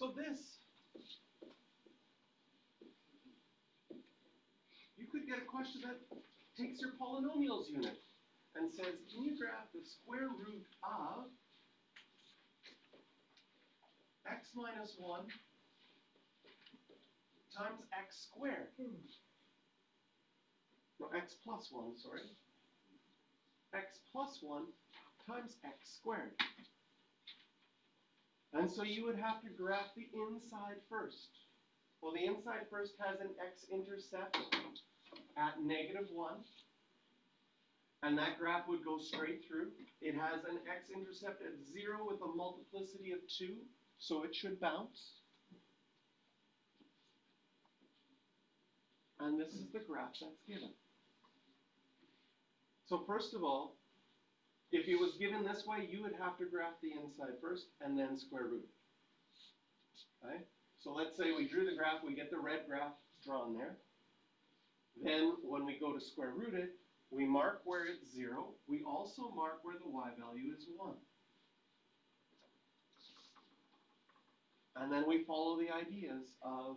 So this, you could get a question that takes your polynomials unit and says, can you graph the square root of x minus one times x squared? No, x plus one, sorry. x plus one times x squared. And so you would have to graph the inside first. Well, the inside first has an x-intercept at negative 1. And that graph would go straight through. It has an x-intercept at 0 with a multiplicity of 2, so it should bounce. And this is the graph that's given. So first of all, if it was given this way, you would have to graph the inside first and then square root. Okay? So let's say we drew the graph, we get the red graph drawn there. Then when we go to square root it, we mark where it's 0. We also mark where the y value is 1. And then we follow the ideas of,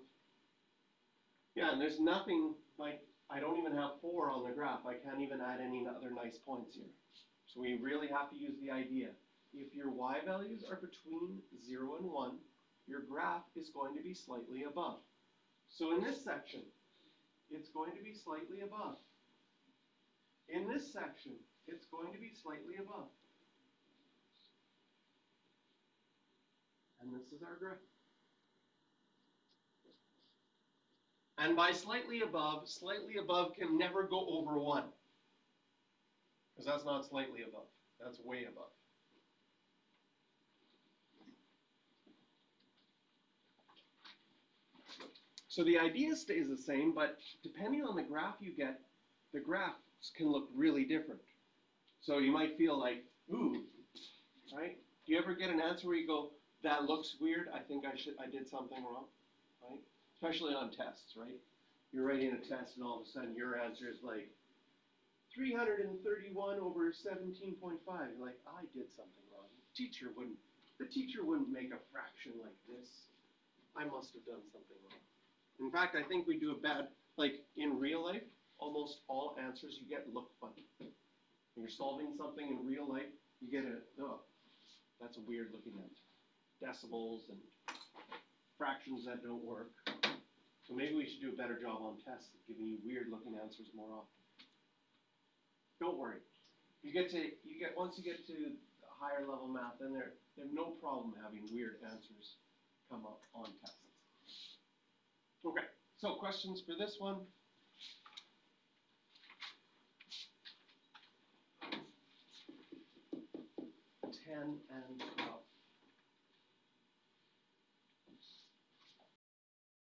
yeah, and there's nothing, like, I don't even have 4 on the graph. I can't even add any other nice points here. So we really have to use the idea. If your y values are between 0 and 1, your graph is going to be slightly above. So in this section, it's going to be slightly above. In this section, it's going to be slightly above. And this is our graph. And by slightly above, slightly above can never go over 1. Because that's not slightly above. That's way above. So the idea stays the same, but depending on the graph you get, the graphs can look really different. So you might feel like, ooh, right? Do you ever get an answer where you go, that looks weird, I think I should I did something wrong, right? Especially on tests, right? You're writing a test and all of a sudden your answer is like 331 over 17.5. Like, I did something wrong. The teacher wouldn't the teacher wouldn't make a fraction like this. I must have done something wrong. In fact, I think we do a bad, like in real life, almost all answers you get look funny. When you're solving something in real life, you get a, oh, that's a weird looking answer. Decimals and fractions that don't work. So maybe we should do a better job on tests giving you weird looking answers more often. Don't worry. You get to, you get, once you get to higher level math, then there, have no problem having weird answers come up on tests. Okay, so questions for this one? Ten and.